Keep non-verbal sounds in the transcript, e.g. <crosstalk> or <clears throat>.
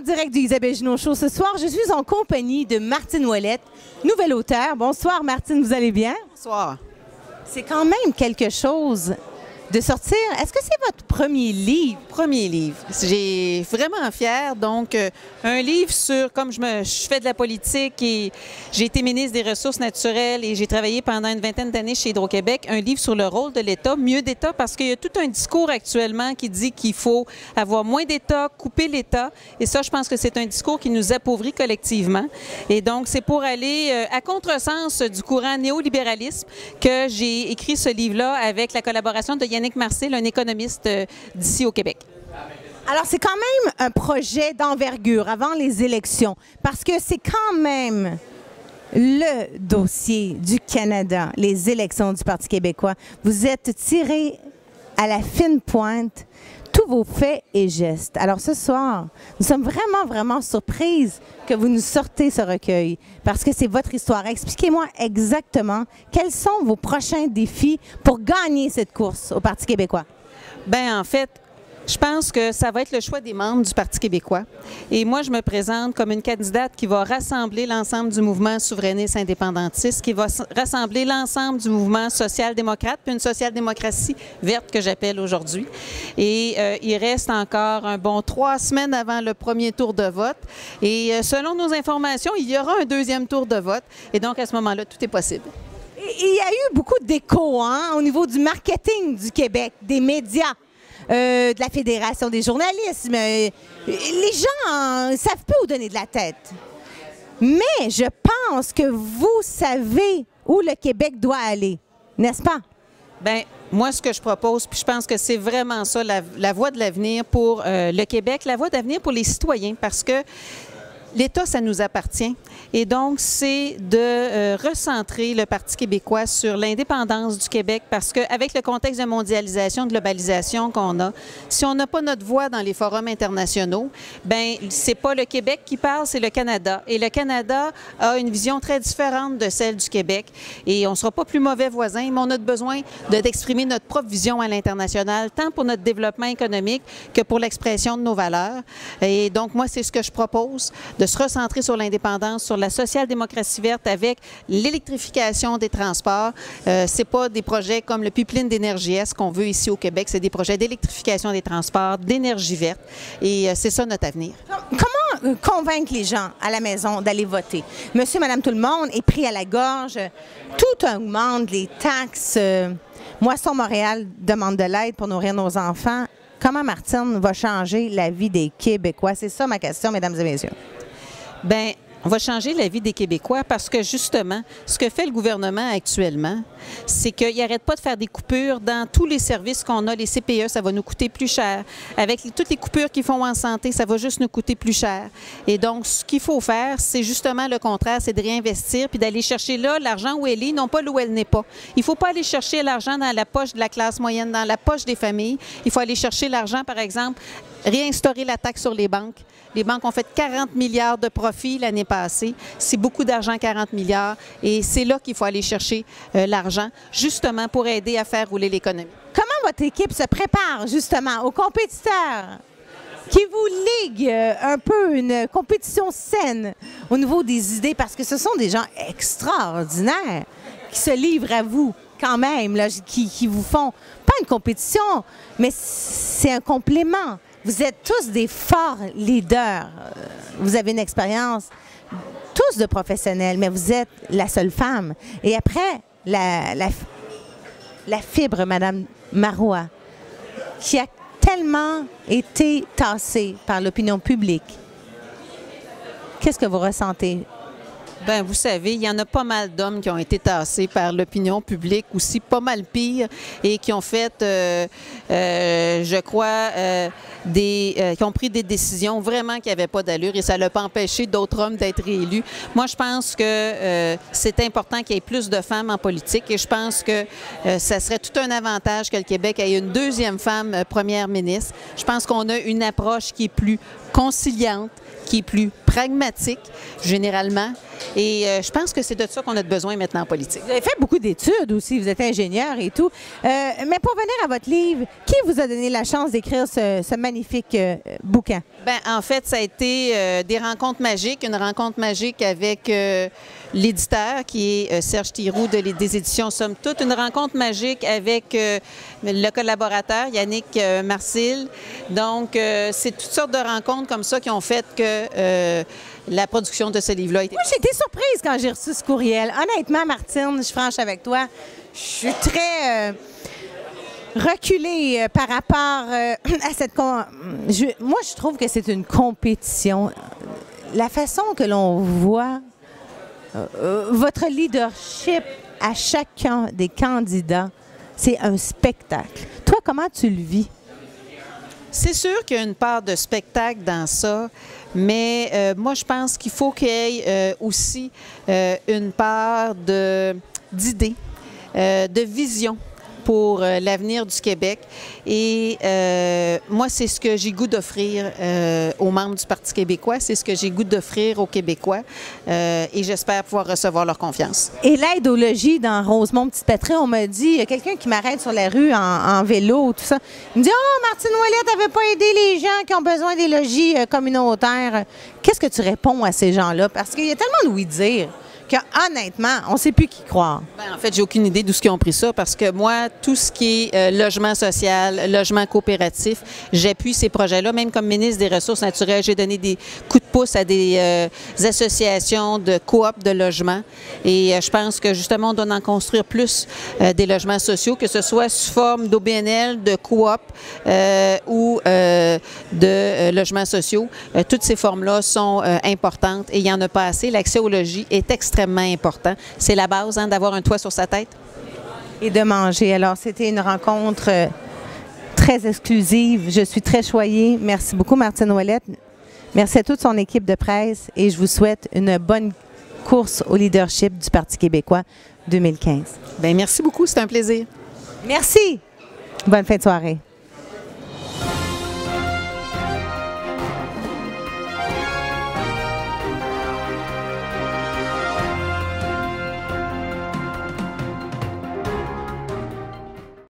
En direct du Isabelle Show ce soir, je suis en compagnie de Martine Ouellette, nouvelle auteure. Bonsoir Martine, vous allez bien? Bonsoir. C'est quand même quelque chose de sortir. Est-ce que c'est votre premier livre? Premier livre. J'ai vraiment fière. Donc, euh, un livre sur, comme je, me, fais de la politique et j'ai été ministre des Ressources naturelles et j'ai travaillé pendant une vingtaine d'années chez Hydro-Québec, un livre sur le rôle de l'État, mieux d'État, parce qu'il y a tout un discours actuellement qui dit qu'il faut avoir moins d'État, couper l'État. Et ça, je pense que c'est un discours qui nous appauvrit collectivement. Et donc, c'est pour aller euh, à contresens du courant néolibéralisme que j'ai écrit ce livre-là avec la collaboration de Yann Yannick Marcel, un économiste euh, d'ici au Québec. Alors, c'est quand même un projet d'envergure avant les élections, parce que c'est quand même le dossier du Canada, les élections du Parti québécois. Vous êtes tiré à la fine pointe vos faits et gestes. Alors ce soir, nous sommes vraiment, vraiment surprises que vous nous sortez ce recueil parce que c'est votre histoire. Expliquez-moi exactement quels sont vos prochains défis pour gagner cette course au Parti québécois. Bien, en fait, je pense que ça va être le choix des membres du Parti québécois. Et moi, je me présente comme une candidate qui va rassembler l'ensemble du mouvement souverainiste indépendantiste, qui va rassembler l'ensemble du mouvement social-démocrate, puis une social-démocratie verte que j'appelle aujourd'hui. Et euh, il reste encore un bon trois semaines avant le premier tour de vote. Et euh, selon nos informations, il y aura un deuxième tour de vote. Et donc, à ce moment-là, tout est possible. Il y a eu beaucoup d'écho hein, au niveau du marketing du Québec, des médias. Euh, de la Fédération des journalistes. les gens ne savent pas où donner de la tête. Mais je pense que vous savez où le Québec doit aller, n'est-ce pas? Bien, moi, ce que je propose, puis je pense que c'est vraiment ça, la, voie de l'avenir pour euh, le Québec, la voie d'avenir pour les citoyens, parce que l'État, ça nous appartient. Et donc, c'est de euh, recentrer le Parti québécois sur l'indépendance du Québec parce qu'avec le contexte de mondialisation, de globalisation qu'on a, si on n'a pas notre voix dans les forums internationaux, ben c'est pas le Québec qui parle, c'est le Canada. Et le Canada a une vision très différente de celle du Québec. Et on ne sera pas plus mauvais voisin, mais on a besoin d'exprimer notre propre vision à l'international, tant pour notre développement économique que pour l'expression de nos valeurs. Et donc, moi, c'est ce que je propose, de se recentrer sur l'indépendance, sur la social-démocratie verte avec l'électrification des transports. Euh, c'est pas des projets comme le pipeline d'énergie S qu'on veut ici au Québec, c'est des projets d'électrification des transports, d'énergie verte. Et euh, c'est ça notre avenir. Comment euh, convaincre les gens à la maison d'aller voter? Monsieur, Madame, tout le monde est pris à la gorge. Tout augmente, les taxes. Moisson Montréal demande de l'aide pour nourrir nos enfants. Comment Martine va changer la vie des Québécois? C'est ça ma question, mesdames et messieurs. Bien, on va changer la vie des Québécois parce que justement, ce que fait le gouvernement actuellement, c'est qu'il n'arrête pas de faire des coupures dans tous les services qu'on a. Les CPE, ça va nous coûter plus cher. Avec toutes les coupures qu'ils font en santé, ça va juste nous coûter plus cher. Et donc, ce qu'il faut faire, c'est justement le contraire, c'est de réinvestir puis d'aller chercher là l'argent où elle est, non pas là où elle n'est pas. Il ne faut pas aller chercher l'argent dans la poche de la classe moyenne, dans la poche des familles. Il faut aller chercher l'argent, par exemple, réinstaurer la taxe sur les banques. Les banques ont fait 40 milliards de profits l'année passée. C'est beaucoup d'argent, 40 milliards. Et c'est là qu'il faut aller chercher euh, l'argent, justement pour aider à faire rouler l'économie. Comment votre équipe se prépare justement aux compétiteurs qui vous ligue euh, un peu une compétition saine au niveau des idées, parce que ce sont des gens extraordinaires qui se livrent à vous quand même, qui, qui vous font pas une compétition, mais c'est un complément. Vous êtes tous des forts leaders. Vous avez une expérience, tous de professionnels, mais vous êtes la seule femme. Et après, la, la, fibre, Madame Marois, qui a tellement été tassée par l'opinion publique. Qu'est-ce que vous ressentez? Ben, vous savez, il y en a pas mal d'hommes qui ont été tassés par l'opinion publique aussi, pas mal pire, et qui ont fait, euh, euh, je crois, euh, des, qui ont pris des décisions vraiment qui n'avaient pas d'allure et ça n'a pas empêché d'autres hommes d'être réélus. Moi, je pense que c'est important qu'il y ait plus de femmes en politique et je pense que ça serait tout un avantage que le Québec ait une deuxième femme première ministre. Je pense qu'on a une approche qui est plus conciliante, qui est plus pragmatique, généralement. Et euh, je pense que c'est de ça qu'on a besoin maintenant en politique. Vous avez fait beaucoup d'études aussi, vous êtes ingénieur et tout. Euh, mais pour venir à votre livre, qui vous a donné la chance d'écrire ce, magnifique euh, bouquin? Ben, en fait, ça a été des rencontres magiques, une rencontre magique avec l'éditeur qui est Serge Thiroux de, des éditions Somme Toute, une rencontre magique avec le collaborateur Yannick Marcil. Donc, c'est toutes sortes de rencontres comme ça qui ont fait que la production de ce livre-là. Moi, j'ai été surprise quand j'ai reçu ce courriel. Honnêtement, Martine, je suis franche avec toi, je suis très euh, reculée euh, par rapport euh, <clears throat> à cette... moi, je trouve que c'est une compétition. La façon que l'on voit votre leadership à chacun des candidats, c'est un spectacle. Toi, comment tu le vis? C'est sûr qu'il y a une part de spectacle dans ça, mais euh, moi, je pense qu'il faut qu'il y ait euh, aussi euh, une part d'idées, de vision pour euh, l'avenir du Québec. Et euh, moi, c'est ce que j'ai goût d'offrir euh, aux membres du Parti québécois, c'est ce que j'ai goût d'offrir aux Québécois et j'espère pouvoir recevoir leur confiance. Et l'aide au logis dans Rosemont Petite Patrie, on m'a dit, il y a quelqu'un qui m'arrête sur la rue en, vélo, tout ça. Il me dit, oh, Martine Ouellet n'avait pas aidé les gens qui ont besoin des logis communautaires. Qu'est-ce que tu réponds à ces gens-là? Parce qu'il y a tellement de oui-dire honnêtement, on ne sait plus qui croire. Ben, en fait, j'ai aucune idée d'où ce qu'ils ont pris ça parce que moi, tout ce qui est euh, logement social, logement coopératif, j'appuie ces projets-là. Même comme ministre des Ressources naturelles, j'ai donné des coups de pouce à des euh, associations de coop de logement. Et euh, je pense que justement, on doit en construire plus des logements sociaux, que ce soit sous forme d'OBNL, de coop ou de logements sociaux. toutes ces formes-là sont importantes et il n'y en a pas assez. L'accès au logis est extrêmement important. C'est la base hein, d'avoir un toit sur sa tête? Et de manger. Alors, c'était une rencontre euh, très exclusive. Je suis très choyée. Merci beaucoup, Martine Ouellette. Merci à toute son équipe de presse et je vous souhaite une bonne course au leadership du Parti québécois 2015. Bien, merci beaucoup. C'est un plaisir. Merci. Bonne fin de soirée.